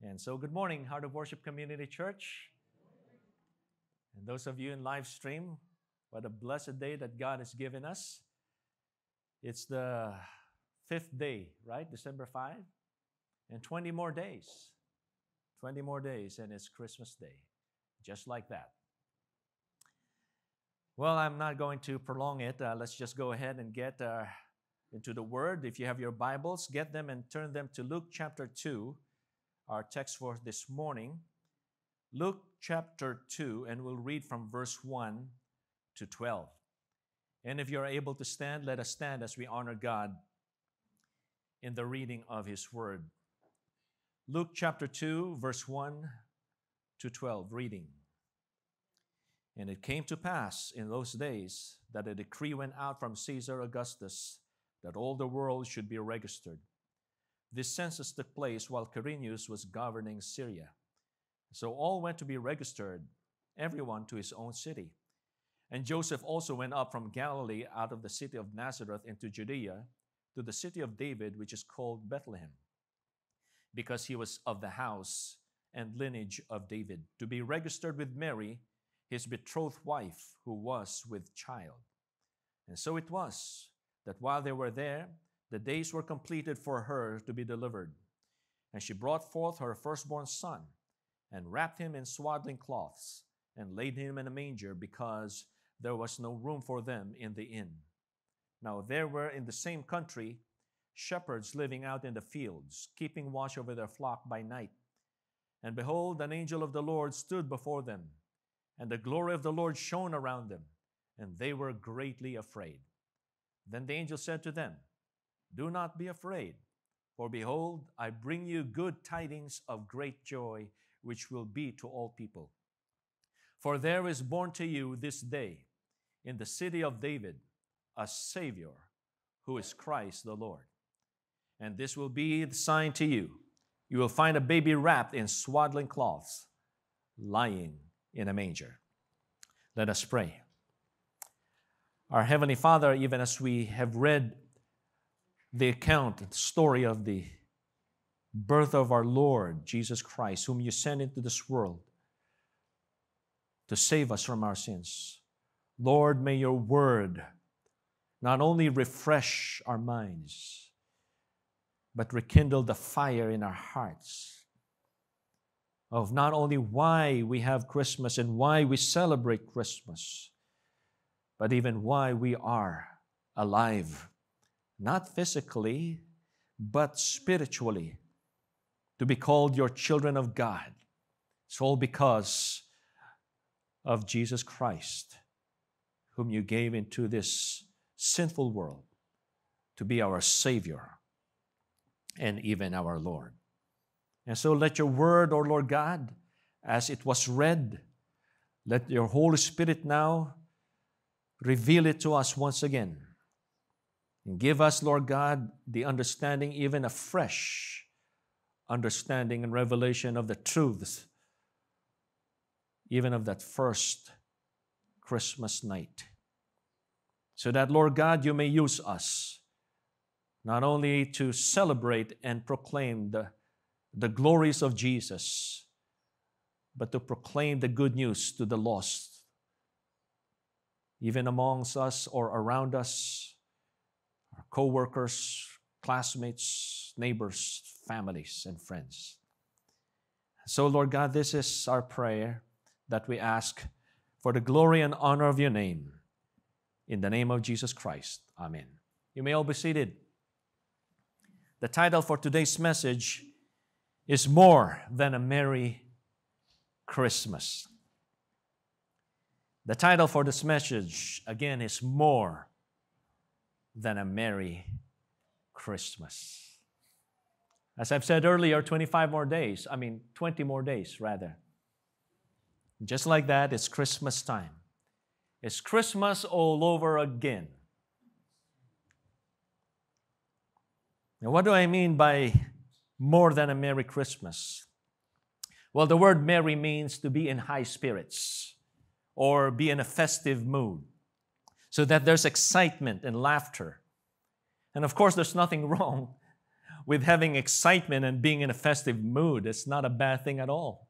And so, good morning, Heart of Worship Community Church. And those of you in live stream, what a blessed day that God has given us. It's the fifth day, right? December 5. And 20 more days. 20 more days, and it's Christmas Day. Just like that. Well, I'm not going to prolong it. Uh, let's just go ahead and get uh, into the Word. If you have your Bibles, get them and turn them to Luke chapter 2 our text for this morning. Luke chapter 2, and we'll read from verse 1 to 12. And if you're able to stand, let us stand as we honor God in the reading of His Word. Luke chapter 2, verse 1 to 12, reading. And it came to pass in those days that a decree went out from Caesar Augustus that all the world should be registered. This census took place while Quirinius was governing Syria. So all went to be registered, everyone to his own city. And Joseph also went up from Galilee out of the city of Nazareth into Judea to the city of David, which is called Bethlehem, because he was of the house and lineage of David, to be registered with Mary, his betrothed wife, who was with child. And so it was that while they were there, the days were completed for her to be delivered. And she brought forth her firstborn son, and wrapped him in swaddling cloths, and laid him in a manger, because there was no room for them in the inn. Now there were in the same country shepherds living out in the fields, keeping watch over their flock by night. And behold, an angel of the Lord stood before them, and the glory of the Lord shone around them, and they were greatly afraid. Then the angel said to them, do not be afraid, for behold, I bring you good tidings of great joy, which will be to all people. For there is born to you this day in the city of David a Savior, who is Christ the Lord. And this will be the sign to you. You will find a baby wrapped in swaddling cloths, lying in a manger. Let us pray. Our Heavenly Father, even as we have read the account, the story of the birth of our Lord Jesus Christ, whom you sent into this world to save us from our sins. Lord, may your word not only refresh our minds, but rekindle the fire in our hearts of not only why we have Christmas and why we celebrate Christmas, but even why we are alive not physically, but spiritually, to be called your children of God. It's all because of Jesus Christ, whom you gave into this sinful world to be our Savior and even our Lord. And so let your word, O Lord God, as it was read, let your Holy Spirit now reveal it to us once again and give us, Lord God, the understanding, even a fresh understanding and revelation of the truths, even of that first Christmas night. So that, Lord God, you may use us not only to celebrate and proclaim the, the glories of Jesus, but to proclaim the good news to the lost, even amongst us or around us co workers, classmates, neighbors, families, and friends. So, Lord God, this is our prayer that we ask for the glory and honor of your name. In the name of Jesus Christ. Amen. You may all be seated. The title for today's message is More Than a Merry Christmas. The title for this message, again, is More than a Merry Christmas. As I've said earlier, 25 more days, I mean, 20 more days rather. Just like that, it's Christmas time. It's Christmas all over again. Now, what do I mean by more than a Merry Christmas? Well, the word merry means to be in high spirits or be in a festive mood so that there's excitement and laughter. And of course, there's nothing wrong with having excitement and being in a festive mood. It's not a bad thing at all.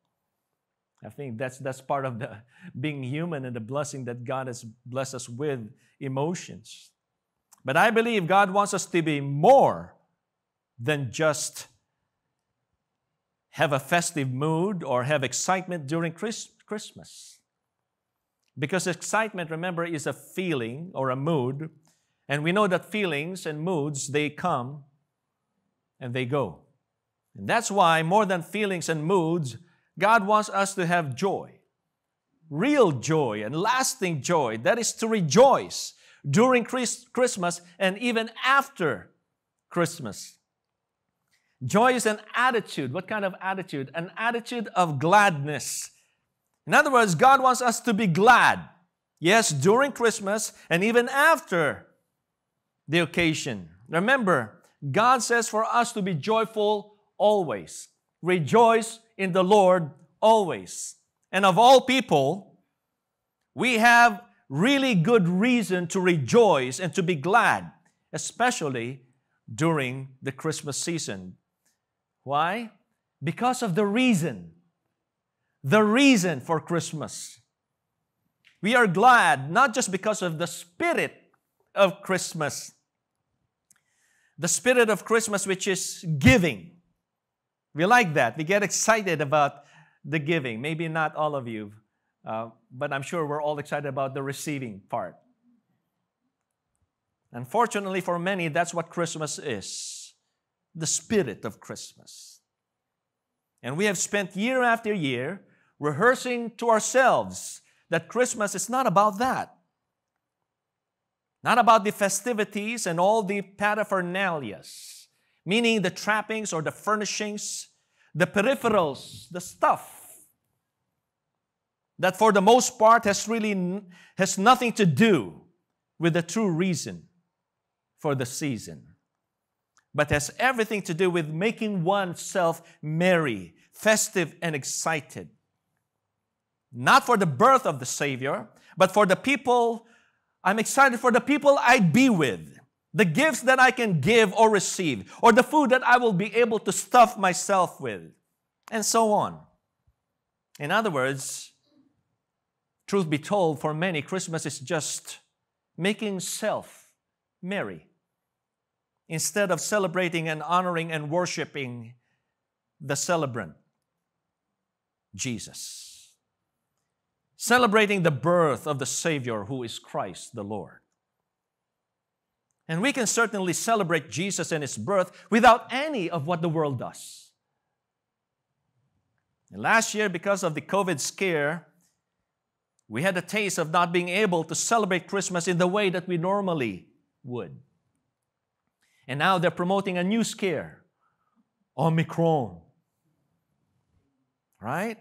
I think that's, that's part of the being human and the blessing that God has blessed us with emotions. But I believe God wants us to be more than just have a festive mood or have excitement during Christmas. Because excitement, remember, is a feeling or a mood. And we know that feelings and moods, they come and they go. And that's why, more than feelings and moods, God wants us to have joy. Real joy and lasting joy. That is to rejoice during Christmas and even after Christmas. Joy is an attitude. What kind of attitude? An attitude of gladness. In other words, God wants us to be glad. Yes, during Christmas and even after the occasion. Remember, God says for us to be joyful always. Rejoice in the Lord always. And of all people, we have really good reason to rejoice and to be glad, especially during the Christmas season. Why? Because of the reason. The reason for Christmas. We are glad not just because of the spirit of Christmas, the spirit of Christmas, which is giving. We like that. We get excited about the giving. Maybe not all of you, uh, but I'm sure we're all excited about the receiving part. Unfortunately, for many, that's what Christmas is the spirit of Christmas. And we have spent year after year rehearsing to ourselves that Christmas is not about that. Not about the festivities and all the paraphernalias, meaning the trappings or the furnishings, the peripherals, the stuff that for the most part has really has nothing to do with the true reason for the season but has everything to do with making oneself merry festive and excited not for the birth of the savior but for the people i'm excited for the people i'd be with the gifts that i can give or receive or the food that i will be able to stuff myself with and so on in other words Truth be told, for many, Christmas is just making self merry instead of celebrating and honoring and worshiping the celebrant, Jesus. Celebrating the birth of the Savior who is Christ the Lord. And we can certainly celebrate Jesus and his birth without any of what the world does. And last year, because of the COVID scare, we had a taste of not being able to celebrate Christmas in the way that we normally would. And now they're promoting a new scare Omicron. Right?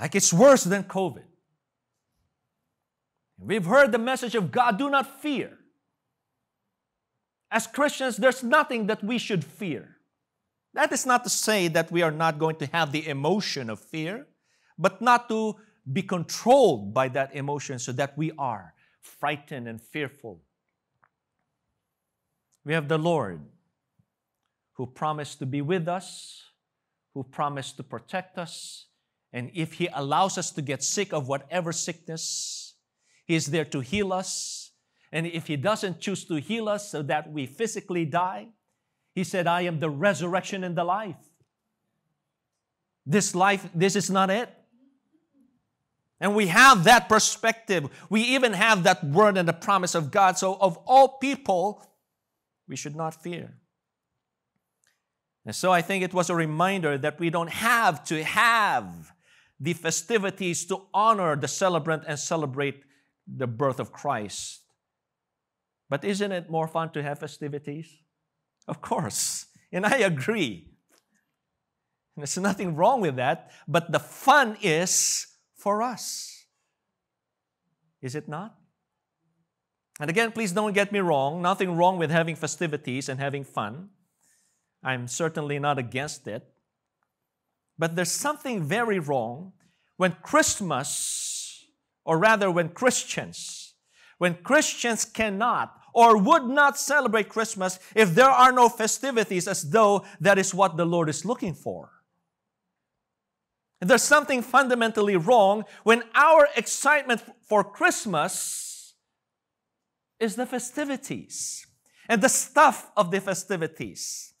Like it's worse than COVID. We've heard the message of God do not fear. As Christians, there's nothing that we should fear. That is not to say that we are not going to have the emotion of fear, but not to be controlled by that emotion so that we are frightened and fearful. We have the Lord who promised to be with us, who promised to protect us, and if He allows us to get sick of whatever sickness, He is there to heal us. And if He doesn't choose to heal us so that we physically die, He said, I am the resurrection and the life. This life, this is not it. And we have that perspective. We even have that word and the promise of God. So, of all people, we should not fear. And so, I think it was a reminder that we don't have to have the festivities to honor the celebrant and celebrate the birth of Christ. But isn't it more fun to have festivities? Of course. And I agree. There's nothing wrong with that. But the fun is for us. Is it not? And again, please don't get me wrong. Nothing wrong with having festivities and having fun. I'm certainly not against it. But there's something very wrong when Christmas, or rather when Christians, when Christians cannot or would not celebrate Christmas if there are no festivities, as though that is what the Lord is looking for. There's something fundamentally wrong when our excitement for Christmas is the festivities and the stuff of the festivities,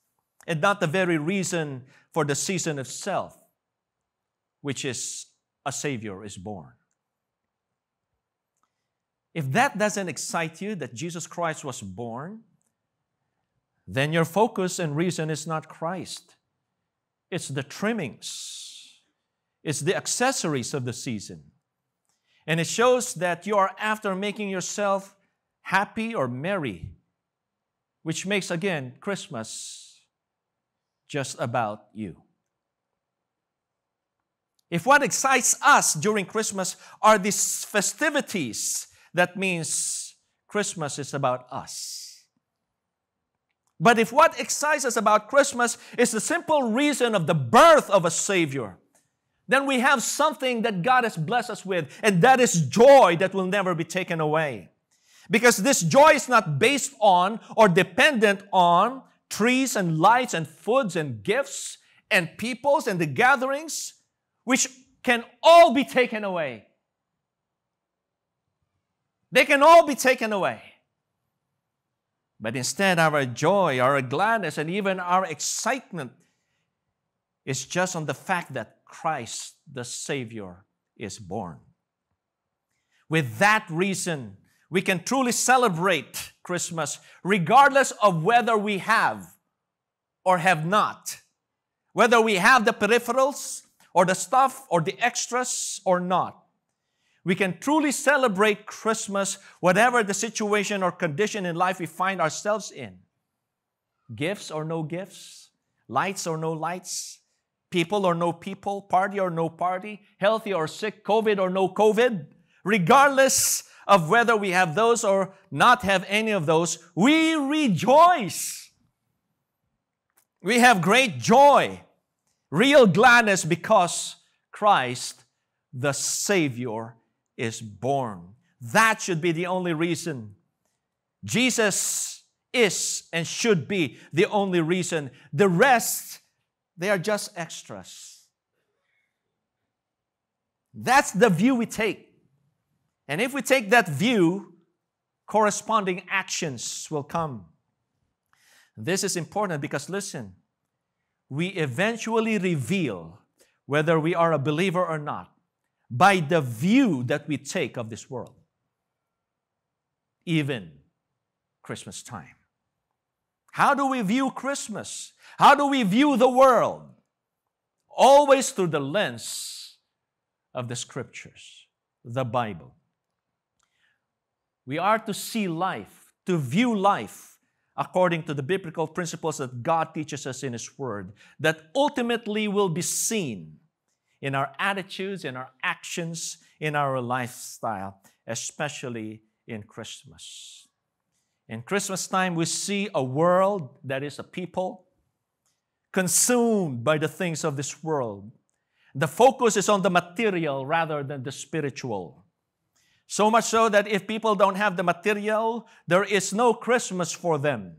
and not the very reason for the season itself, which is a Savior is born. If that doesn't excite you, that Jesus Christ was born, then your focus and reason is not Christ. It's the trimmings, it's the accessories of the season. And it shows that you are after making yourself happy or merry, which makes, again, Christmas just about you. If what excites us during Christmas are these festivities, that means Christmas is about us. But if what excites us about Christmas is the simple reason of the birth of a Savior, then we have something that God has blessed us with, and that is joy that will never be taken away. Because this joy is not based on or dependent on trees and lights and foods and gifts and peoples and the gatherings, which can all be taken away. They can all be taken away. But instead, our joy, our gladness, and even our excitement is just on the fact that Christ, the Savior, is born. With that reason, we can truly celebrate Christmas regardless of whether we have or have not, whether we have the peripherals or the stuff or the extras or not. We can truly celebrate Christmas, whatever the situation or condition in life we find ourselves in. Gifts or no gifts, lights or no lights, people or no people, party or no party, healthy or sick, COVID or no COVID. Regardless of whether we have those or not have any of those, we rejoice. We have great joy, real gladness because Christ, the Savior, is born. That should be the only reason. Jesus is and should be the only reason. The rest, they are just extras. That's the view we take. And if we take that view, corresponding actions will come. This is important because listen, we eventually reveal whether we are a believer or not by the view that we take of this world, even Christmas time. How do we view Christmas? How do we view the world? Always through the lens of the scriptures, the Bible. We are to see life, to view life according to the biblical principles that God teaches us in His Word, that ultimately will be seen in our attitudes, in our actions, in our lifestyle, especially in Christmas. In Christmas time, we see a world that is a people consumed by the things of this world. The focus is on the material rather than the spiritual. So much so that if people don't have the material, there is no Christmas for them.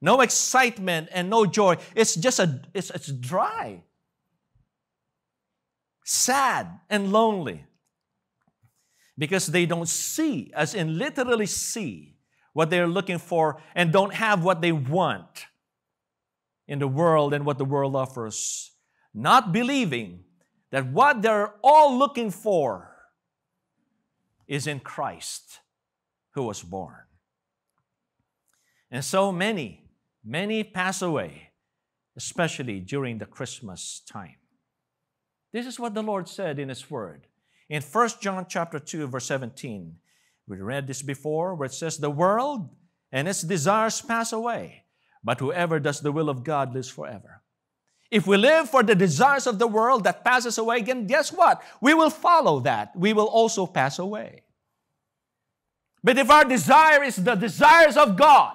No excitement and no joy. It's just a, it's, it's dry sad and lonely because they don't see, as in literally see, what they're looking for and don't have what they want in the world and what the world offers. Not believing that what they're all looking for is in Christ who was born. And so many, many pass away, especially during the Christmas time. This is what the Lord said in His Word. In 1 John chapter 2, verse 17, we read this before, where it says, The world and its desires pass away, but whoever does the will of God lives forever. If we live for the desires of the world that passes away, again, guess what? We will follow that. We will also pass away. But if our desire is the desires of God,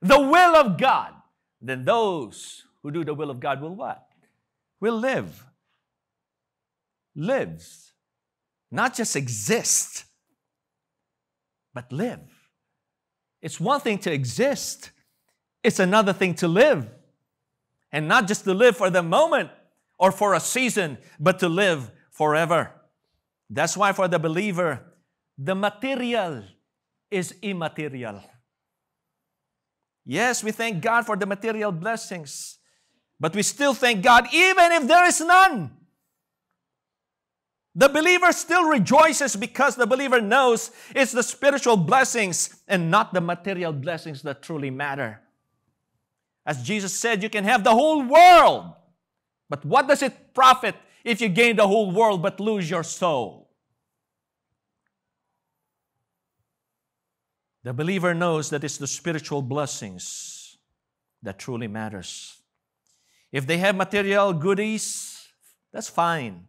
the will of God, then those who do the will of God will what? Will live lives, not just exist, but live. It's one thing to exist, it's another thing to live. And not just to live for the moment or for a season, but to live forever. That's why for the believer, the material is immaterial. Yes, we thank God for the material blessings, but we still thank God even if there is none. The believer still rejoices because the believer knows it's the spiritual blessings and not the material blessings that truly matter. As Jesus said, you can have the whole world, but what does it profit if you gain the whole world but lose your soul? The believer knows that it's the spiritual blessings that truly matters. If they have material goodies, that's fine.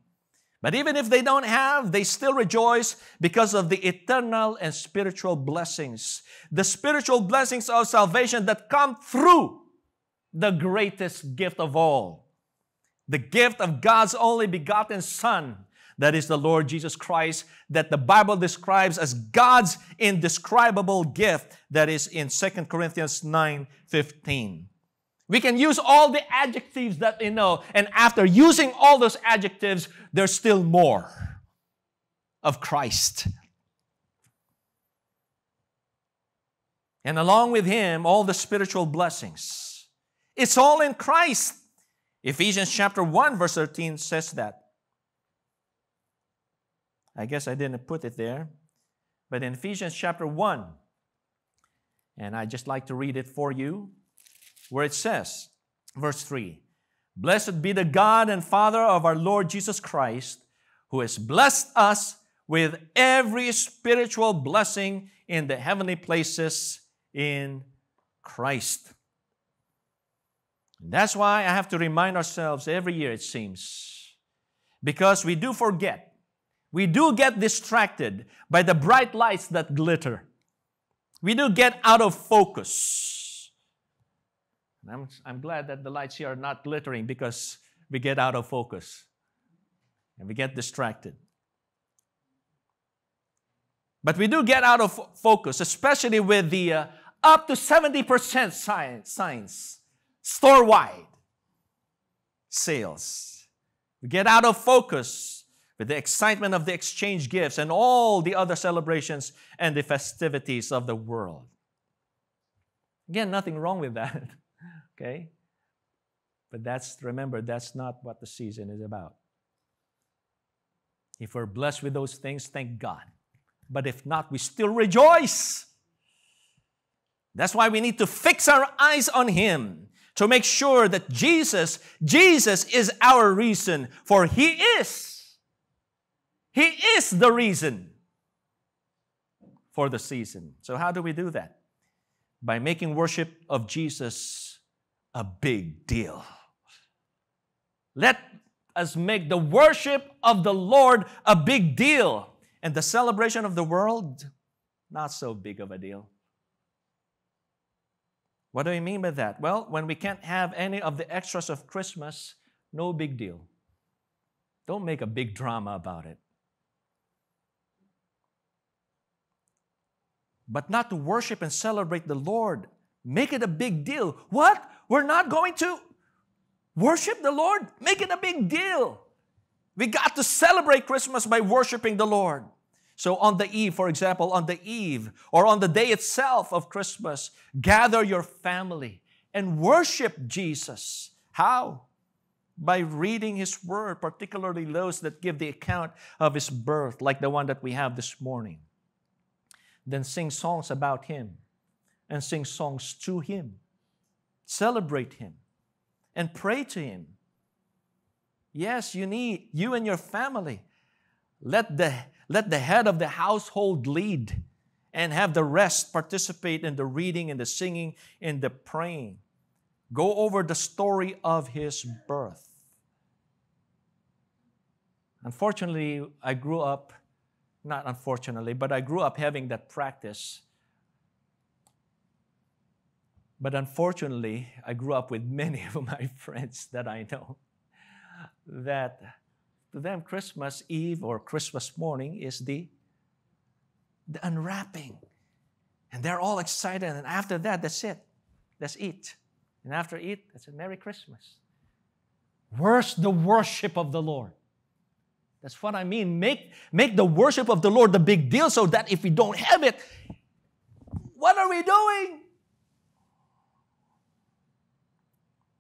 But even if they don't have, they still rejoice because of the eternal and spiritual blessings. The spiritual blessings of salvation that come through the greatest gift of all. The gift of God's only begotten Son, that is the Lord Jesus Christ, that the Bible describes as God's indescribable gift, that is in 2 Corinthians 9 15. We can use all the adjectives that we know, and after using all those adjectives, there's still more of Christ. And along with Him, all the spiritual blessings. It's all in Christ. Ephesians chapter 1, verse 13 says that. I guess I didn't put it there. But in Ephesians chapter 1, and I just like to read it for you where it says, verse 3 Blessed be the God and Father of our Lord Jesus Christ, who has blessed us with every spiritual blessing in the heavenly places in Christ. That's why I have to remind ourselves every year, it seems, because we do forget. We do get distracted by the bright lights that glitter. We do get out of focus. I'm, I'm glad that the lights here are not glittering because we get out of focus and we get distracted. But we do get out of focus, especially with the uh, up to 70% science, science store wide sales. We get out of focus with the excitement of the exchange gifts and all the other celebrations and the festivities of the world. Again, nothing wrong with that. Okay? But that's, remember, that's not what the season is about. If we're blessed with those things, thank God. But if not, we still rejoice. That's why we need to fix our eyes on Him to make sure that Jesus, Jesus is our reason, for He is. He is the reason for the season. So, how do we do that? By making worship of Jesus a big deal. Let us make the worship of the Lord a big deal and the celebration of the world not so big of a deal. What do I mean by that? Well, when we can't have any of the extras of Christmas, no big deal. Don't make a big drama about it. But not to worship and celebrate the Lord. Make it a big deal. What? We're not going to worship the Lord, make it a big deal. We got to celebrate Christmas by worshiping the Lord. So, on the eve, for example, on the eve or on the day itself of Christmas, gather your family and worship Jesus. How? By reading His Word, particularly those that give the account of His birth, like the one that we have this morning. Then sing songs about Him and sing songs to Him Celebrate Him and pray to Him. Yes, you need, you and your family. Let the, let the head of the household lead and have the rest participate in the reading and the singing and the praying. Go over the story of his birth. Unfortunately, I grew up, not unfortunately, but I grew up having that practice but unfortunately, I grew up with many of my friends that I know that to them Christmas Eve or Christmas morning is the, the unwrapping And they're all excited. And after that, that's it. Let's eat. And after eat, that's a Merry Christmas. Where's the worship of the Lord? That's what I mean. Make, make the worship of the Lord the big deal so that if we don't have it, what are we doing?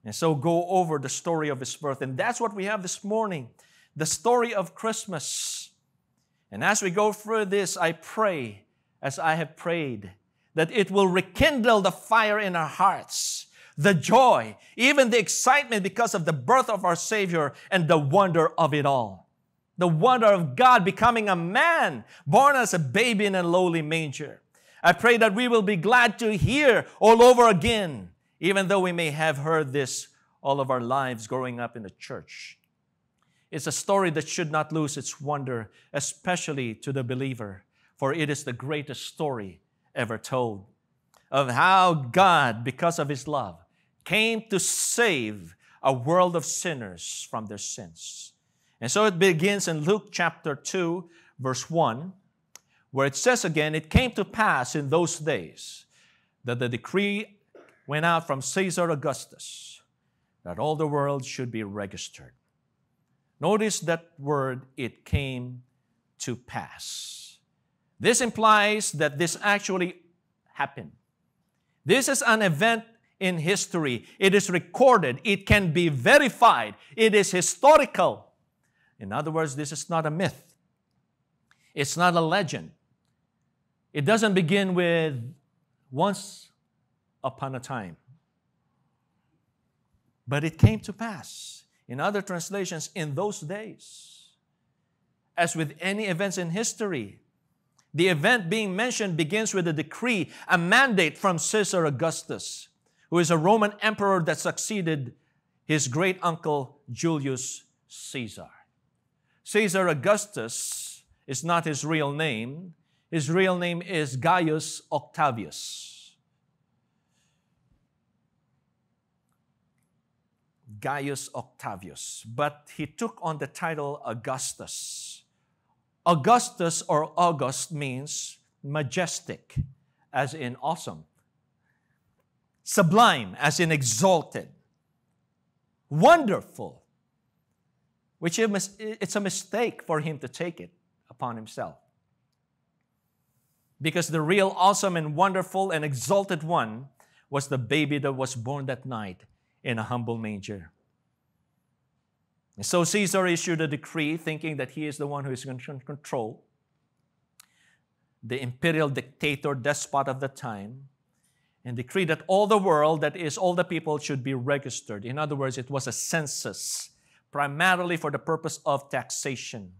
And so go over the story of his birth. And that's what we have this morning the story of Christmas. And as we go through this, I pray, as I have prayed, that it will rekindle the fire in our hearts, the joy, even the excitement because of the birth of our Savior and the wonder of it all. The wonder of God becoming a man, born as a baby in a lowly manger. I pray that we will be glad to hear all over again, even though we may have heard this all of our lives growing up in the church. It's a story that should not lose its wonder, especially to the believer, for it is the greatest story ever told of how God, because of His love, came to save a world of sinners from their sins. And so it begins in Luke chapter 2, verse 1, where it says again, It came to pass in those days that the decree went out from Caesar Augustus that all the world should be registered. Notice that word, it came to pass. This implies that this actually happened. This is an event in history. It is recorded. It can be verified. It is historical. In other words, this is not a myth. It's not a legend. It doesn't begin with once upon a time. But it came to pass. In other translations, in those days. As with any events in history, the event being mentioned begins with a decree, a mandate from Caesar Augustus, who is a Roman emperor that succeeded his great uncle Julius Caesar. Caesar Augustus is not his real name. His real name is Gaius Octavius. Gaius Octavius, but he took on the title Augustus. Augustus or August means majestic, as in awesome, sublime, as in exalted, wonderful, which it's a mistake for him to take it upon himself. Because the real awesome and wonderful and exalted one was the baby that was born that night in a humble manger. And so Caesar issued a decree thinking that he is the one who is going to control the imperial dictator, despot of the time, and decreed that all the world, that is, all the people, should be registered. In other words, it was a census primarily for the purpose of taxation.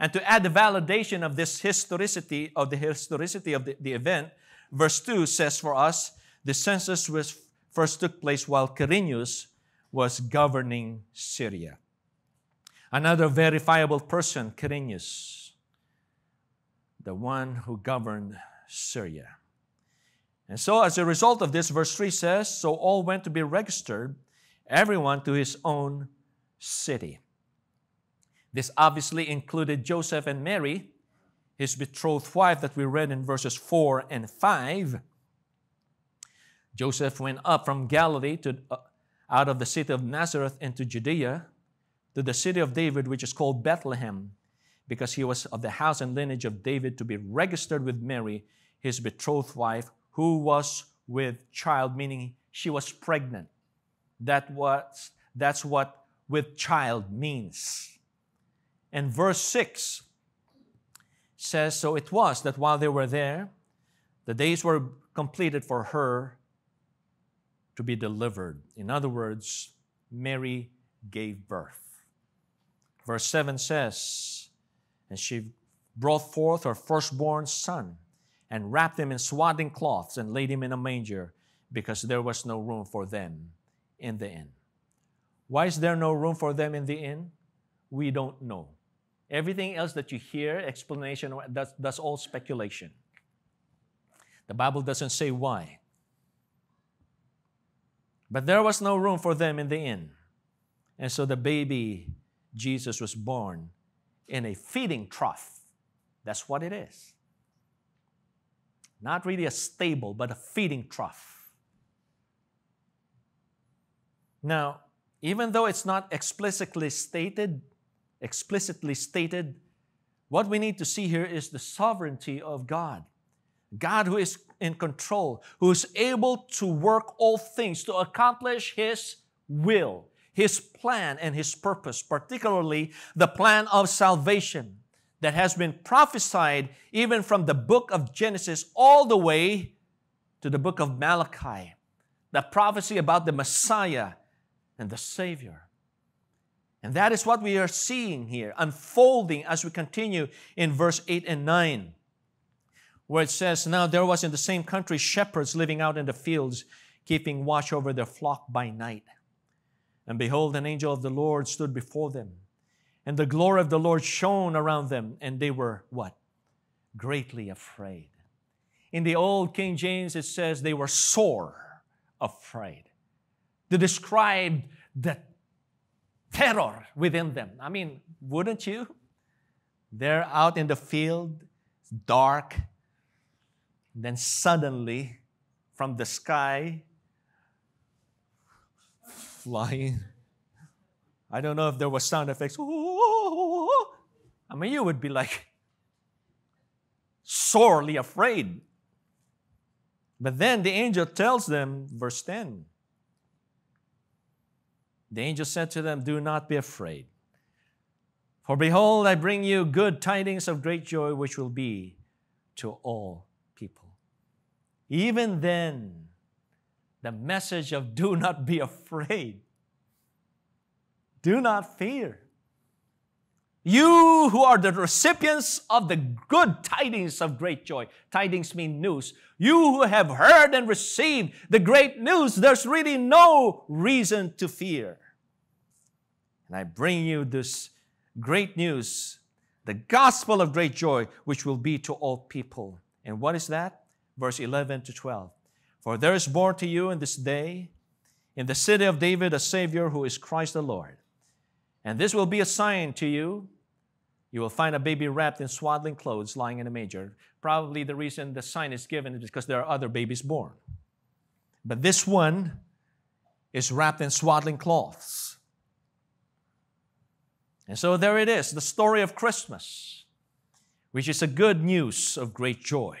And to add the validation of this historicity, of the historicity of the, the event, verse 2 says for us, the census was first took place while Quirinius was governing Syria. Another verifiable person, Quirinius, the one who governed Syria. And so, as a result of this, verse 3 says, So all went to be registered, everyone to his own city. This obviously included Joseph and Mary, his betrothed wife that we read in verses 4 and 5. Joseph went up from Galilee to, uh, out of the city of Nazareth into Judea to the city of David, which is called Bethlehem, because he was of the house and lineage of David to be registered with Mary, his betrothed wife, who was with child, meaning she was pregnant. That was, that's what with child means. And verse 6 says So it was that while they were there, the days were completed for her to be delivered. In other words, Mary gave birth. Verse 7 says, And she brought forth her firstborn son and wrapped him in swaddling cloths and laid him in a manger because there was no room for them in the inn. Why is there no room for them in the inn? We don't know. Everything else that you hear, explanation, that's, that's all speculation. The Bible doesn't say why. But there was no room for them in the inn. And so the baby Jesus was born in a feeding trough. That's what it is. Not really a stable, but a feeding trough. Now, even though it's not explicitly stated, explicitly stated, what we need to see here is the sovereignty of God. God who is in control, who is able to work all things to accomplish His will, His plan, and His purpose, particularly the plan of salvation that has been prophesied even from the book of Genesis all the way to the book of Malachi. The prophecy about the Messiah and the Savior. And that is what we are seeing here unfolding as we continue in verse 8 and 9, where it says, Now there was in the same country shepherds living out in the fields, keeping watch over their flock by night. And behold, an angel of the Lord stood before them, and the glory of the Lord shone around them, and they were what? Greatly afraid. In the old King James, it says they were sore afraid to describe the terror within them. I mean, wouldn't you? They're out in the field, dark, then suddenly from the sky, flying. I don't know if there was sound effects. I mean, you would be like sorely afraid. But then the angel tells them, verse 10, the angel said to them, Do not be afraid. For behold, I bring you good tidings of great joy, which will be to all. Even then, the message of do not be afraid, do not fear. You who are the recipients of the good tidings of great joy. Tidings mean news. You who have heard and received the great news, there's really no reason to fear. And I bring you this great news, the gospel of great joy, which will be to all people. And what is that? Verse 11 to 12. For there is born to you in this day, in the city of David, a Savior who is Christ the Lord. And this will be a sign to you you will find a baby wrapped in swaddling clothes lying in a manger. Probably the reason the sign is given is because there are other babies born. But this one is wrapped in swaddling cloths. And so there it is, the story of Christmas, which is a good news of great joy.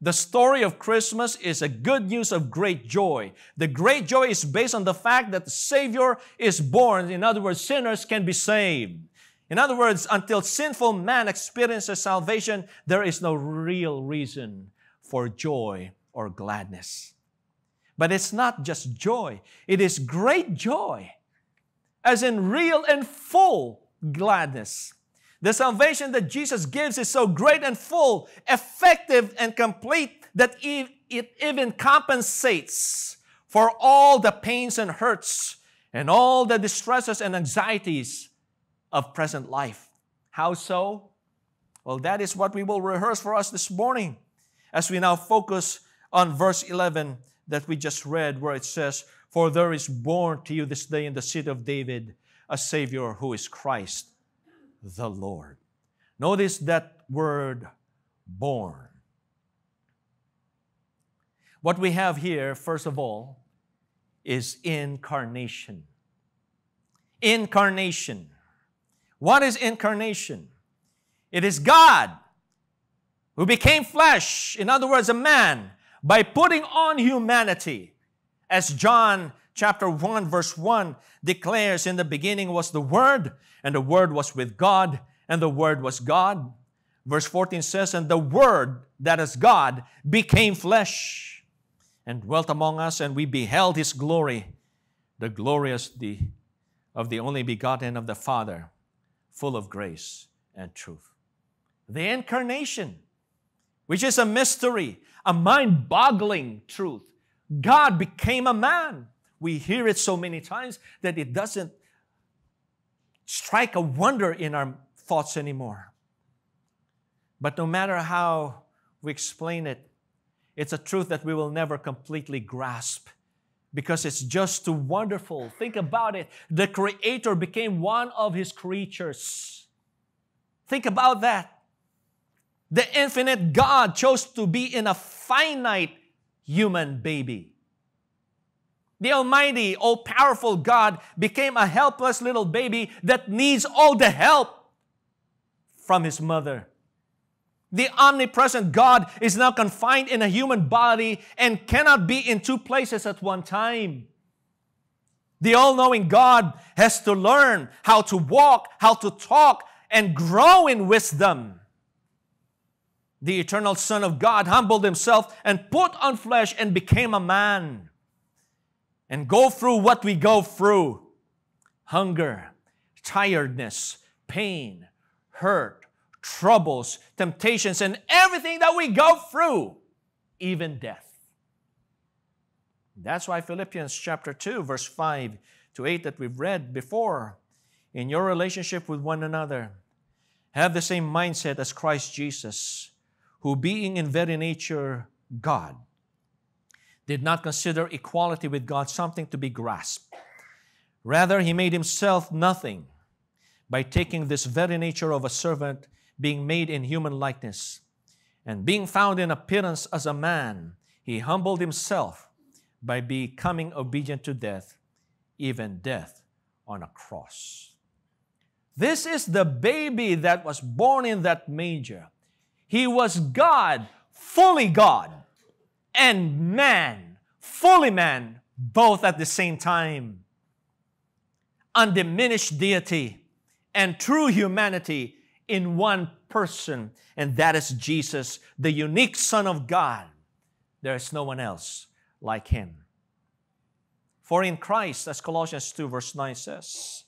The story of Christmas is a good news of great joy. The great joy is based on the fact that the Savior is born. In other words, sinners can be saved. In other words, until sinful man experiences salvation, there is no real reason for joy or gladness. But it's not just joy, it is great joy, as in real and full gladness. The salvation that Jesus gives is so great and full, effective and complete that it even compensates for all the pains and hurts and all the distresses and anxieties of present life. How so? Well, that is what we will rehearse for us this morning as we now focus on verse 11 that we just read, where it says, For there is born to you this day in the city of David a Savior who is Christ the Lord. Notice that word born. What we have here, first of all, is incarnation. Incarnation. What is incarnation? It is God who became flesh, in other words, a man, by putting on humanity. As John chapter 1 verse 1 declares, in the beginning was the Word, and the Word was with God, and the Word was God. Verse 14 says, And the Word, that is God, became flesh and dwelt among us, and we beheld His glory, the glorious the, of the only begotten of the Father full of grace and truth. The incarnation, which is a mystery, a mind boggling truth. God became a man. We hear it so many times that it doesn't strike a wonder in our thoughts anymore. But no matter how we explain it, it's a truth that we will never completely grasp because it's just too wonderful. Think about it. The Creator became one of His creatures. Think about that. The infinite God chose to be in a finite human baby. The Almighty, all powerful God became a helpless little baby that needs all the help from his mother. The omnipresent God is now confined in a human body and cannot be in two places at one time. The all knowing God has to learn how to walk, how to talk, and grow in wisdom. The eternal Son of God humbled himself and put on flesh and became a man and go through what we go through hunger, tiredness, pain, hurt, troubles, temptations, and everything that we go through, even death. That's why Philippians chapter 2, verse 5 to 8 that we've read before, in your relationship with one another, have the same mindset as Christ Jesus, who being in very nature God, did not consider equality with God something to be grasped. Rather, he made himself nothing by taking this very nature of a servant, being made in human likeness. And being found in appearance as a man, he humbled himself by becoming obedient to death, even death on a cross. This is the baby that was born in that manger. He was God, fully God and man, fully man, both at the same time. Undiminished deity and true humanity in one person, and that is Jesus, the unique Son of God. There is no one else like him. For in Christ, as Colossians 2, verse 9 says,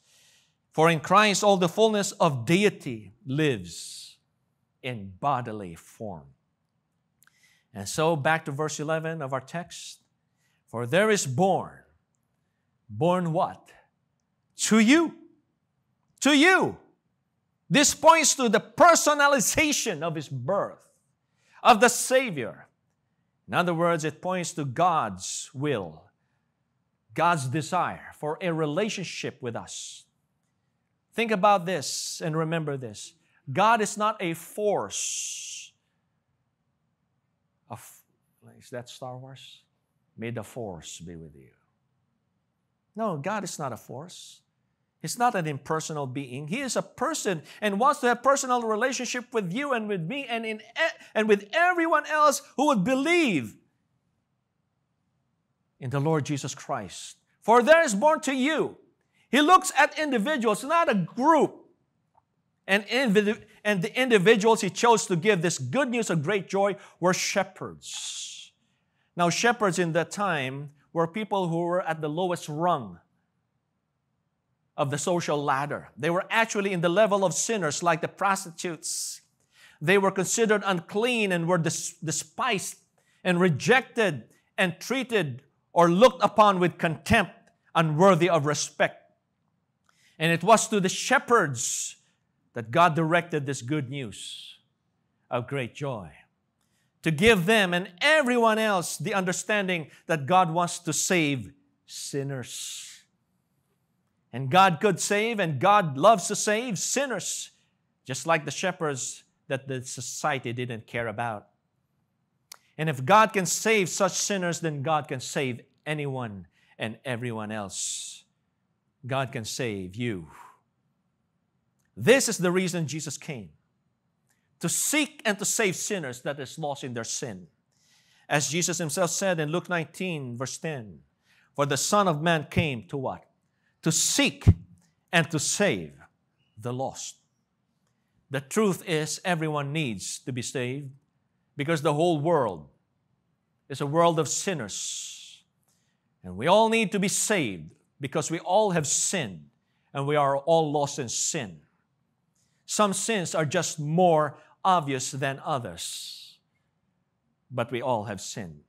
for in Christ all the fullness of deity lives in bodily form. And so back to verse 11 of our text. For there is born, born what? To you. To you. This points to the personalization of his birth, of the Savior. In other words, it points to God's will, God's desire for a relationship with us. Think about this and remember this God is not a force is that Star Wars? May the force be with you. No, God is not a force. He's not an impersonal being. He is a person and wants to have personal relationship with you and with me and, in, and with everyone else who would believe in the Lord Jesus Christ. For there is born to you. He looks at individuals, not a group. And, and the individuals he chose to give this good news of great joy were shepherds. Now, shepherds in that time were people who were at the lowest rung of the social ladder. They were actually in the level of sinners, like the prostitutes. They were considered unclean and were despised and rejected and treated or looked upon with contempt, unworthy of respect. And it was to the shepherds that God directed this good news of great joy to give them and everyone else the understanding that God wants to save sinners. And God could save, and God loves to save sinners, just like the shepherds that the society didn't care about. And if God can save such sinners, then God can save anyone and everyone else. God can save you. This is the reason Jesus came to seek and to save sinners that is lost in their sin. As Jesus himself said in Luke 19, verse 10, For the Son of Man came to what? To seek and to save the lost. The truth is, everyone needs to be saved because the whole world is a world of sinners. And we all need to be saved because we all have sinned and we are all lost in sin. Some sins are just more obvious than others. But we all have sinned.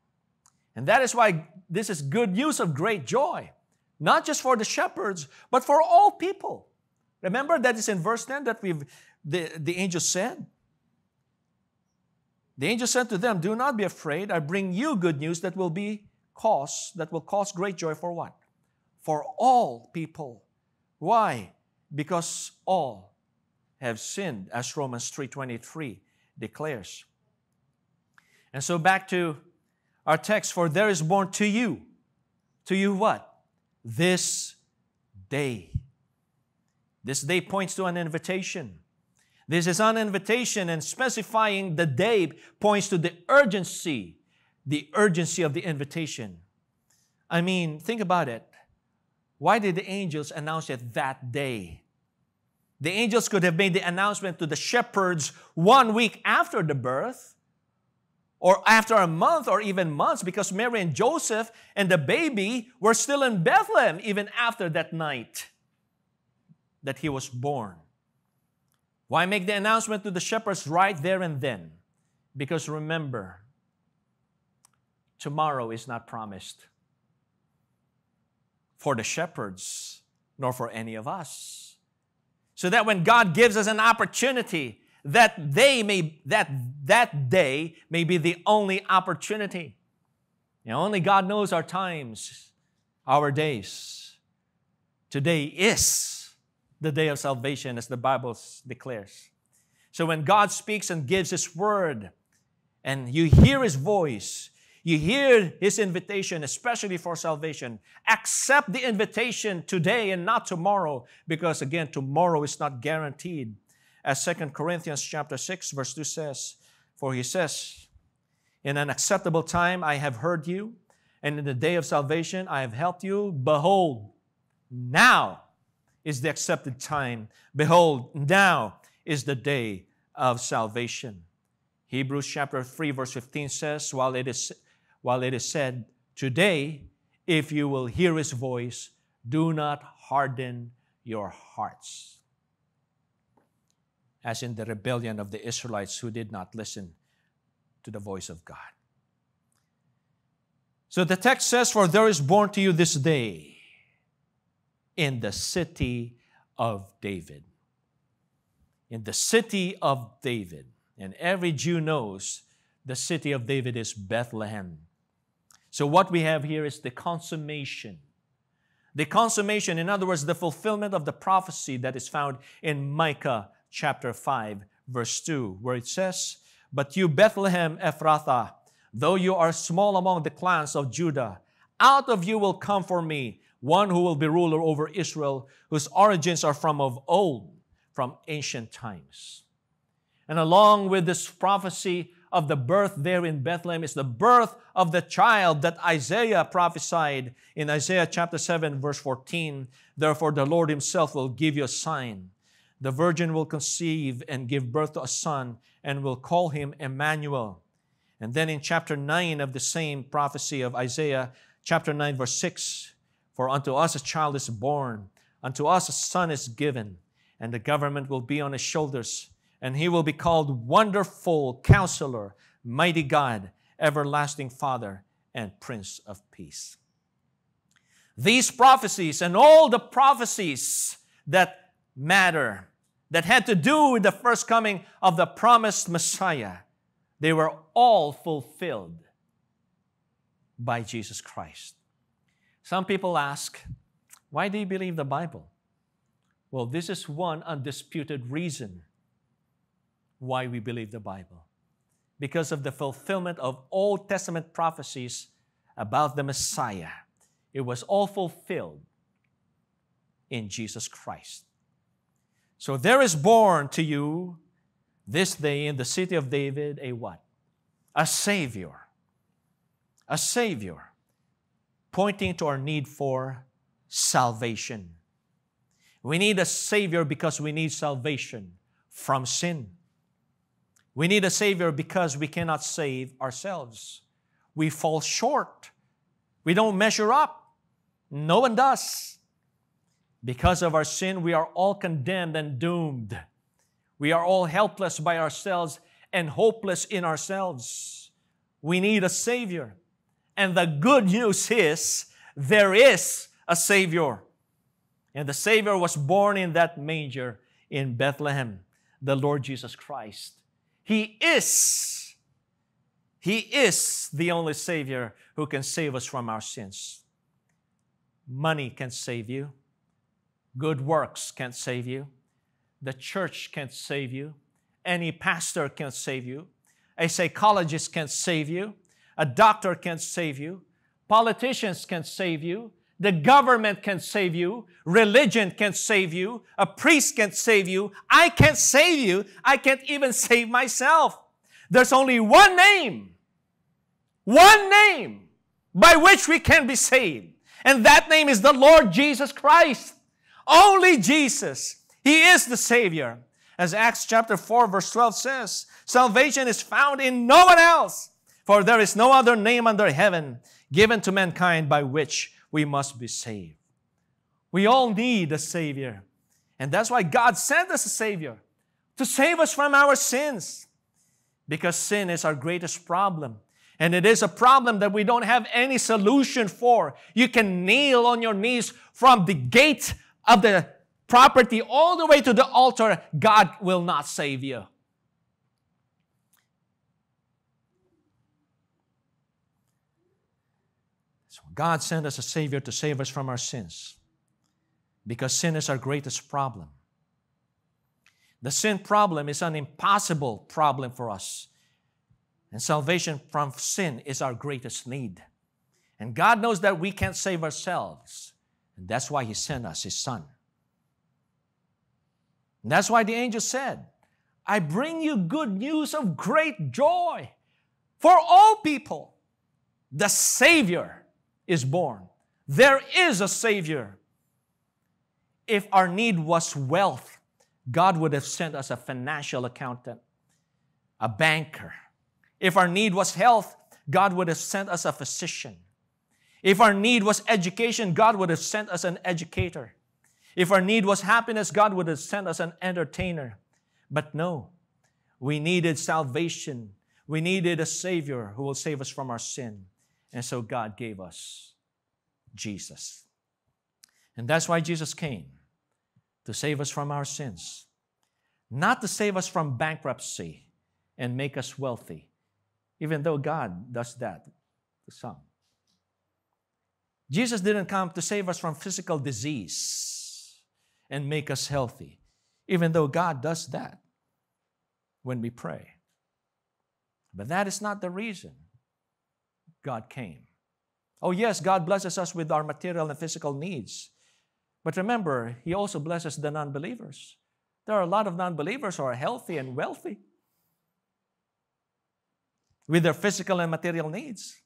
And that is why this is good news of great joy, not just for the shepherds, but for all people. Remember that is in verse 10 that we've the, the angel said. The angel said to them, Do not be afraid. I bring you good news that will be cause, that will cause great joy for what? For all people. Why? Because all have sinned, as Romans 3.23 declares. And so back to our text for there is born to you. To you what? This day. This day points to an invitation. This is an invitation, and specifying the day points to the urgency, the urgency of the invitation. I mean, think about it. Why did the angels announce it that day? The angels could have made the announcement to the shepherds one week after the birth, or after a month, or even months, because Mary and Joseph and the baby were still in Bethlehem even after that night that he was born. Why make the announcement to the shepherds right there and then? Because remember, tomorrow is not promised for the shepherds nor for any of us. So that when God gives us an opportunity, that they may that that day may be the only opportunity. You know, only God knows our times, our days. Today is the day of salvation, as the Bible declares. So when God speaks and gives His word, and you hear His voice, you hear His invitation, especially for salvation, accept the invitation today and not tomorrow, because again, tomorrow is not guaranteed. As 2 Corinthians chapter 6, verse 2 says, For he says, In an acceptable time I have heard you, and in the day of salvation I have helped you. Behold, now is the accepted time. Behold, now is the day of salvation. Hebrews chapter 3 verse 15 says, while it is, while it is said, Today, if you will hear his voice, do not harden your hearts. As in the rebellion of the Israelites who did not listen to the voice of God. So the text says, For there is born to you this day in the city of David. In the city of David. And every Jew knows the city of David is Bethlehem. So, what we have here is the consummation. The consummation, in other words, the fulfillment of the prophecy that is found in Micah chapter 5, verse 2, where it says, But you, Bethlehem Ephrathah, though you are small among the clans of Judah, out of you will come for me one who will be ruler over Israel, whose origins are from of old, from ancient times. And along with this prophecy of the birth there in Bethlehem is the birth of the child that Isaiah prophesied in Isaiah chapter 7, verse 14. Therefore, the Lord Himself will give you a sign. The virgin will conceive and give birth to a son and will call him Emmanuel. And then in chapter 9 of the same prophecy of Isaiah, chapter 9, verse 6, for unto us a child is born, unto us a son is given, and the government will be on his shoulders, and he will be called Wonderful Counselor, Mighty God, Everlasting Father, and Prince of Peace. These prophecies and all the prophecies that matter, that had to do with the first coming of the promised Messiah, they were all fulfilled by Jesus Christ. Some people ask, why do you believe the Bible? Well, this is one undisputed reason why we believe the Bible. Because of the fulfillment of Old Testament prophecies about the Messiah. It was all fulfilled in Jesus Christ. So there is born to you this day in the city of David a what? A Savior. A Savior pointing to our need for salvation. We need a Savior because we need salvation from sin. We need a Savior because we cannot save ourselves. We fall short. We don't measure up. No one does. Because of our sin, we are all condemned and doomed. We are all helpless by ourselves and hopeless in ourselves. We need a Savior. And the good news is there is a Savior. And the Savior was born in that manger in Bethlehem, the Lord Jesus Christ. He is, He is the only Savior who can save us from our sins. Money can save you. Good works can't save you. The church can't save you. Any pastor can save you. A psychologist can save you. A doctor can save you. Politicians can save you. The government can save you. Religion can save you. A priest can save you. I can't save you. I can't even save myself. There's only one name. One name by which we can be saved. And that name is the Lord Jesus Christ. Only Jesus. He is the Savior. As Acts chapter 4 verse 12 says, salvation is found in no one else, for there is no other name under heaven given to mankind by which we must be saved. We all need a Savior. And that's why God sent us a Savior to save us from our sins. Because sin is our greatest problem. And it is a problem that we don't have any solution for. You can kneel on your knees from the gate of the property all the way to the altar. God will not save you. So God sent us a Savior to save us from our sins because sin is our greatest problem. The sin problem is an impossible problem for us and salvation from sin is our greatest need. And God knows that we can't save ourselves. And that's why He sent us His Son. And that's why the angel said, I bring you good news of great joy for all people. The Savior is born. There is a Savior. If our need was wealth, God would have sent us a financial accountant, a banker, if our need was health, God would have sent us a physician. If our need was education, God would have sent us an educator. If our need was happiness, God would have sent us an entertainer. But no, we needed salvation. We needed a Savior who will save us from our sin. And so God gave us Jesus. And that's why Jesus came to save us from our sins, not to save us from bankruptcy and make us wealthy, even though God does that to some. Jesus didn't come to save us from physical disease and make us healthy, even though God does that when we pray. But that is not the reason God came. Oh, yes, God blesses us with our material and physical needs. But remember, He also blesses the non believers. There are a lot of non believers who are healthy and wealthy with their physical and material needs.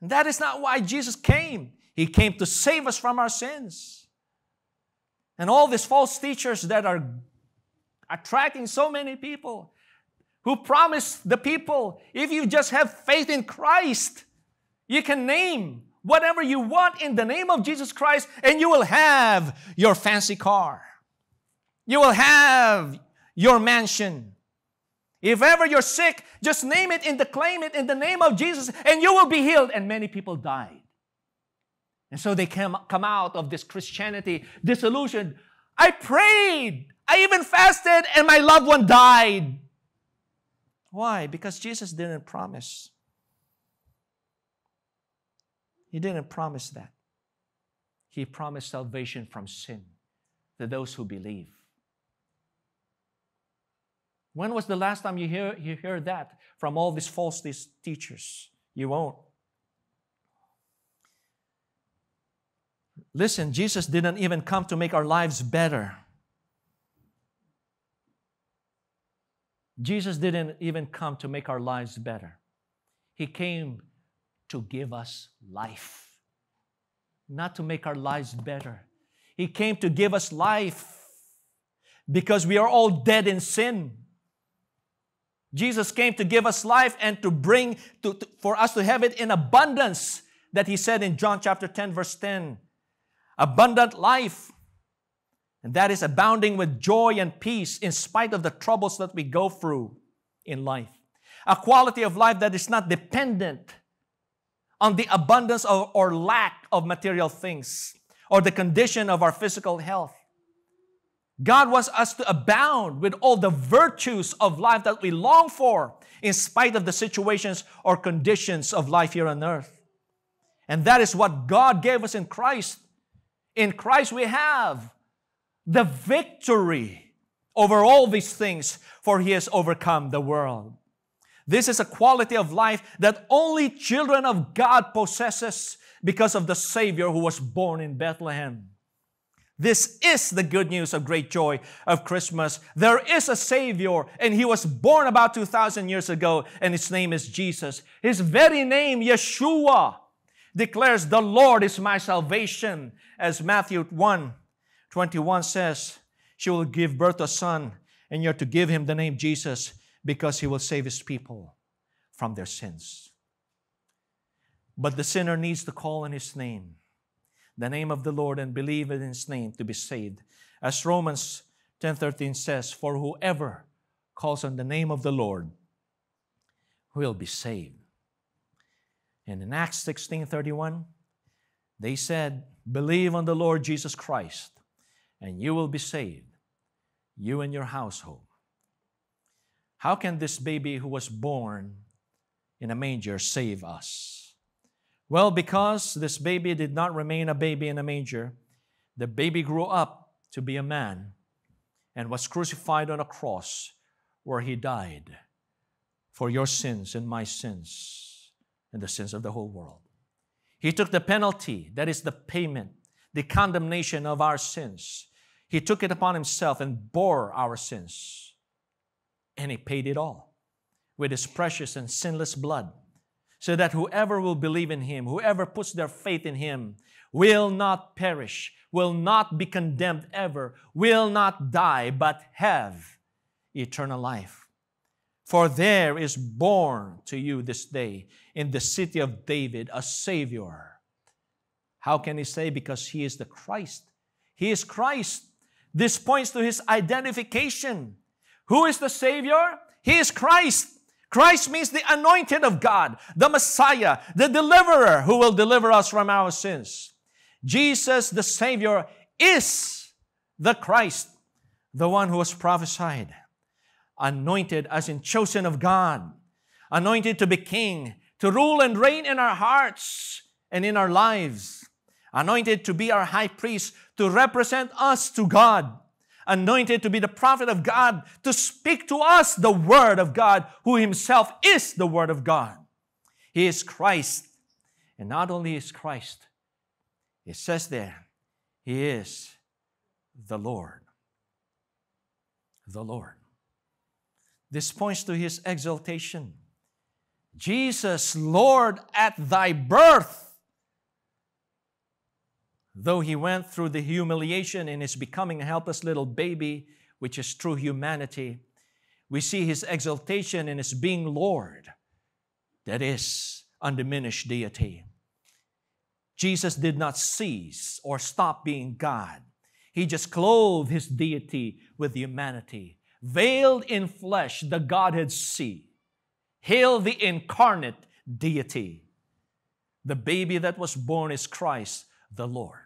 And that is not why Jesus came. He came to save us from our sins. And all these false teachers that are attracting so many people who promised the people if you just have faith in Christ, you can name whatever you want in the name of Jesus Christ and you will have your fancy car. You will have your mansion. If ever you're sick, just name it and claim it in the name of Jesus, and you will be healed. And many people died. And so they come, come out of this Christianity disillusioned. I prayed, I even fasted, and my loved one died. Why? Because Jesus didn't promise. He didn't promise that. He promised salvation from sin to those who believe. When was the last time you hear, you hear that from all these false teachers? You won't. Listen, Jesus didn't even come to make our lives better. Jesus didn't even come to make our lives better. He came to give us life, not to make our lives better. He came to give us life because we are all dead in sin. Jesus came to give us life and to bring, to, to, for us to have it in abundance, that he said in John chapter 10, verse 10. Abundant life. And that is abounding with joy and peace in spite of the troubles that we go through in life. A quality of life that is not dependent on the abundance of, or lack of material things or the condition of our physical health. God wants us to abound with all the virtues of life that we long for in spite of the situations or conditions of life here on earth. And that is what God gave us in Christ. In Christ, we have the victory over all these things, for he has overcome the world. This is a quality of life that only children of God possesses because of the Savior who was born in Bethlehem. This is the good news of great joy of Christmas. There is a Savior, and He was born about 2,000 years ago, and His name is Jesus. His very name, Yeshua, declares, The Lord is my salvation, as Matthew 1 21 says, She will give birth to a son, and you're to give him the name Jesus because he will save his people from their sins. But the sinner needs to call on his name the name of the Lord and believe in his name to be saved. As Romans 10:13 says, for whoever calls on the name of the Lord will be saved. And in Acts 16:31, they said, "Believe on the Lord Jesus Christ, and you will be saved, you and your household." How can this baby who was born in a manger save us? Well, because this baby did not remain a baby in a manger, the baby grew up to be a man and was crucified on a cross where he died for your sins and my sins and the sins of the whole world. He took the penalty, that is the payment, the condemnation of our sins. He took it upon himself and bore our sins. And he paid it all with his precious and sinless blood so that whoever will believe in him, whoever puts their faith in him, will not perish, will not be condemned ever, will not die, but have eternal life. For there is born to you this day in the city of David a Savior. How can he say? Because he is the Christ. He is Christ. This points to his identification. Who is the Savior? He is Christ. Christ means the anointed of God, the Messiah, the deliverer who will deliver us from our sins. Jesus, the Savior, is the Christ, the one who was prophesied, anointed as in chosen of God, anointed to be king, to rule and reign in our hearts and in our lives, anointed to be our high priest, to represent us to God anointed to be the prophet of God, to speak to us the word of God, who himself is the word of God. He is Christ. And not only is Christ, it says there, He is the Lord. The Lord. This points to His exaltation. Jesus, Lord, at thy birth Though he went through the humiliation in his becoming a helpless little baby, which is true humanity, we see his exaltation in his being Lord, that is, undiminished deity. Jesus did not cease or stop being God. He just clothed his deity with humanity. Veiled in flesh, the Godhead see. Hail the incarnate deity. The baby that was born is Christ, the Lord.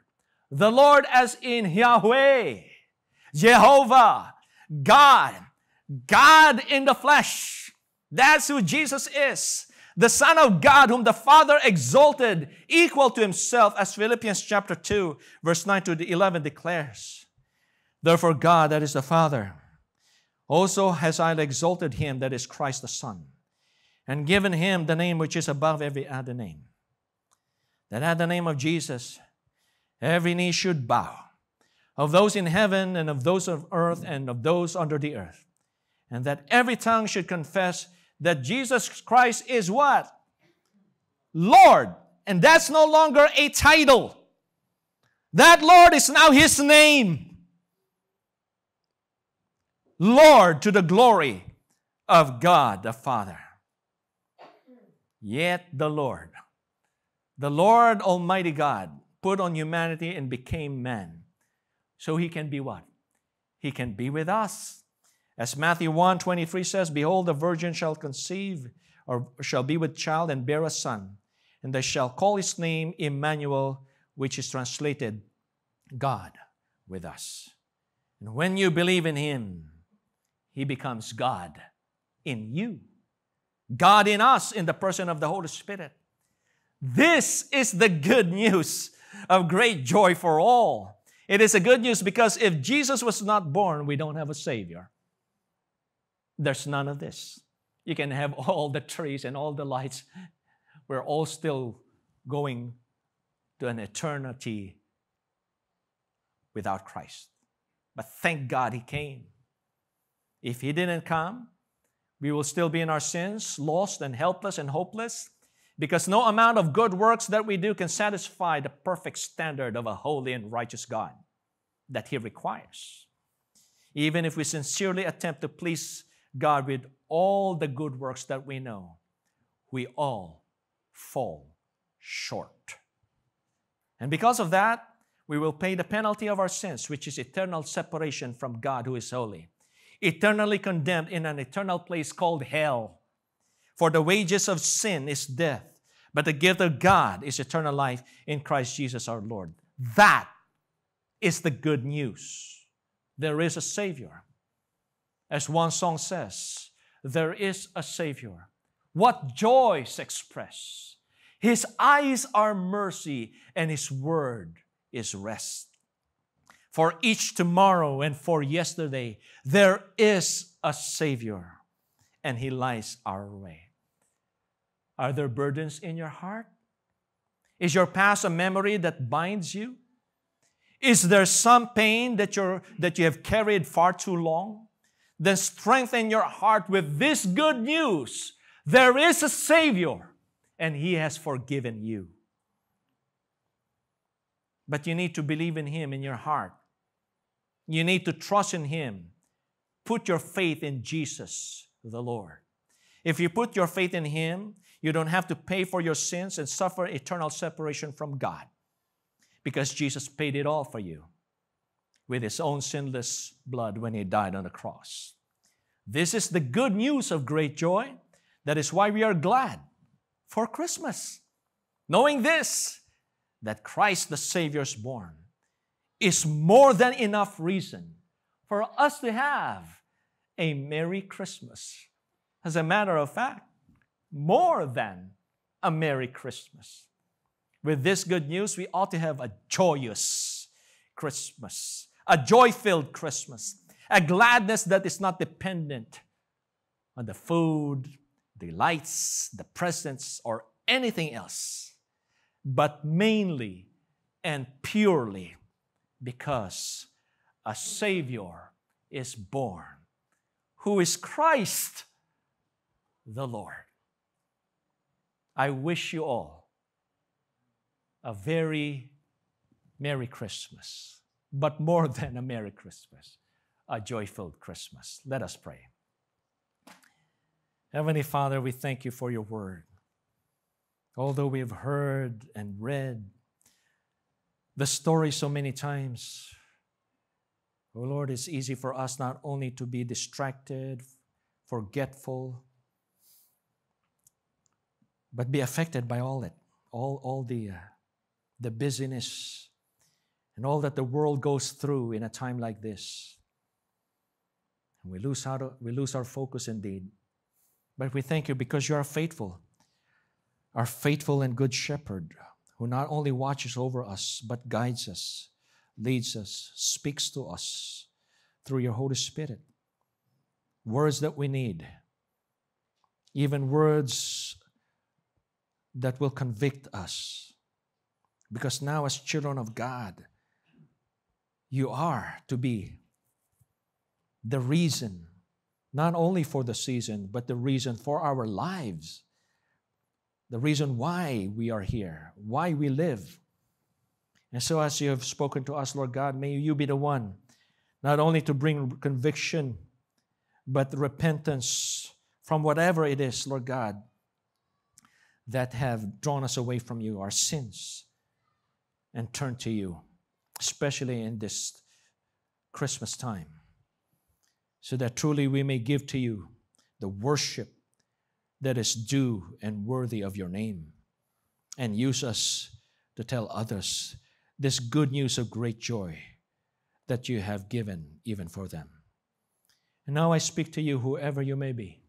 The Lord as in Yahweh, Jehovah, God, God in the flesh. That's who Jesus is. The Son of God, whom the Father exalted, equal to himself, as Philippians chapter 2, verse 9 to 11 declares. Therefore, God, that is the Father, also has highly exalted him, that is Christ the Son, and given him the name which is above every other name. That at the name of Jesus, Every knee should bow of those in heaven and of those of earth and of those under the earth. And that every tongue should confess that Jesus Christ is what? Lord. And that's no longer a title. That Lord is now His name. Lord to the glory of God the Father. Yet the Lord, the Lord Almighty God, put on humanity and became man. So he can be what? He can be with us. As Matthew 1 23 says, Behold, the virgin shall conceive, or shall be with child, and bear a son, and they shall call his name Emmanuel, which is translated God with us. And when you believe in him, he becomes God in you. God in us in the person of the Holy Spirit. This is the good news of great joy for all. It is a good news because if Jesus was not born, we don't have a Savior. There's none of this. You can have all the trees and all the lights. We're all still going to an eternity without Christ. But thank God He came. If He didn't come, we will still be in our sins, lost and helpless and hopeless, because no amount of good works that we do can satisfy the perfect standard of a holy and righteous God that He requires. Even if we sincerely attempt to please God with all the good works that we know, we all fall short. And because of that, we will pay the penalty of our sins, which is eternal separation from God who is holy, eternally condemned in an eternal place called hell. For the wages of sin is death, but the gift of God is eternal life in Christ Jesus our Lord. That is the good news. There is a Savior. As one song says, there is a Savior. What joys express! His eyes are mercy, and His word is rest. For each tomorrow and for yesterday, there is a Savior, and He lies our way. Are there burdens in your heart? Is your past a memory that binds you? Is there some pain that, you're, that you have carried far too long? Then strengthen your heart with this good news. There is a Savior, and He has forgiven you. But you need to believe in Him in your heart. You need to trust in Him. Put your faith in Jesus, the Lord. If you put your faith in Him, you don't have to pay for your sins and suffer eternal separation from God because Jesus paid it all for you with His own sinless blood when He died on the cross. This is the good news of great joy. That is why we are glad for Christmas. Knowing this, that Christ the Savior is born is more than enough reason for us to have a Merry Christmas. As a matter of fact, more than a Merry Christmas. With this good news, we ought to have a joyous Christmas, a joy filled Christmas, a gladness that is not dependent on the food, the lights, the presents, or anything else but mainly and purely because a Savior is born, who is Christ the Lord. I wish you all a very Merry Christmas, but more than a Merry Christmas, a joyful Christmas. Let us pray. Heavenly Father, we thank you for your word. Although we have heard and read the story so many times, oh Lord, it's easy for us not only to be distracted, forgetful, but be affected by all it, all, all the, uh, the busyness and all that the world goes through in a time like this. And we lose, to, we lose our focus indeed. But we thank you because you are faithful our faithful and good shepherd, who not only watches over us, but guides us, leads us, speaks to us through your Holy Spirit. Words that we need, even words that will convict us. Because now, as children of God, you are to be the reason, not only for the season, but the reason for our lives the reason why we are here, why we live. And so, as you have spoken to us, Lord God, may you be the one not only to bring conviction, but repentance from whatever it is, Lord God, that have drawn us away from you, our sins, and turn to you, especially in this Christmas time, so that truly we may give to you the worship that is due and worthy of your name. And use us to tell others this good news of great joy that you have given even for them. And now I speak to you, whoever you may be.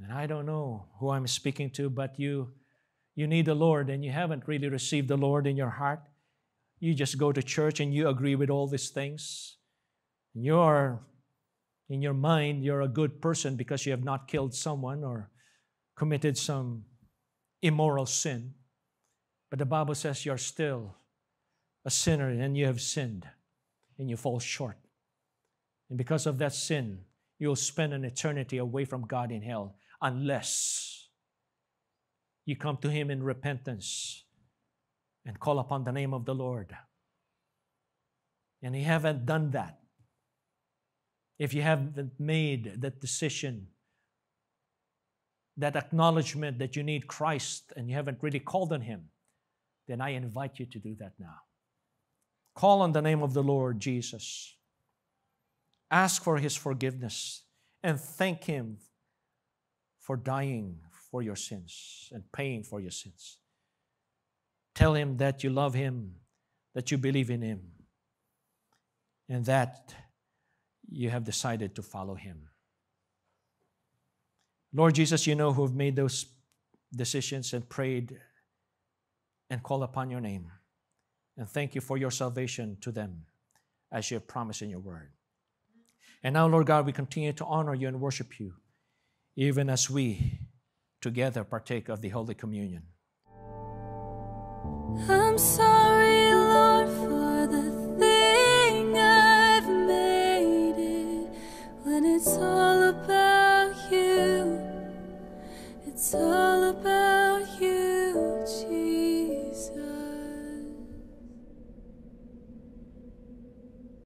And I don't know who I'm speaking to, but you, you need the Lord and you haven't really received the Lord in your heart. you just go to church and you agree with all these things. And you're, in your mind, you're a good person because you have not killed someone or committed some immoral sin. But the Bible says you're still a sinner and you have sinned and you fall short. And because of that sin, you'll spend an eternity away from God in hell unless you come to Him in repentance and call upon the name of the Lord. And you haven't done that. If you haven't made that decision, that acknowledgement that you need Christ and you haven't really called on Him, then I invite you to do that now. Call on the name of the Lord Jesus. Ask for His forgiveness and thank Him for dying for your sins and paying for your sins. Tell Him that you love Him, that you believe in Him, and that you have decided to follow Him. Lord Jesus, you know who have made those decisions and prayed and call upon your name. And thank you for your salvation to them as you have promised in your word. And now, Lord God, we continue to honor you and worship you, even as we together partake of the Holy Communion. I'm sorry, Lord, for the thing I've made it when it's all about you. It's all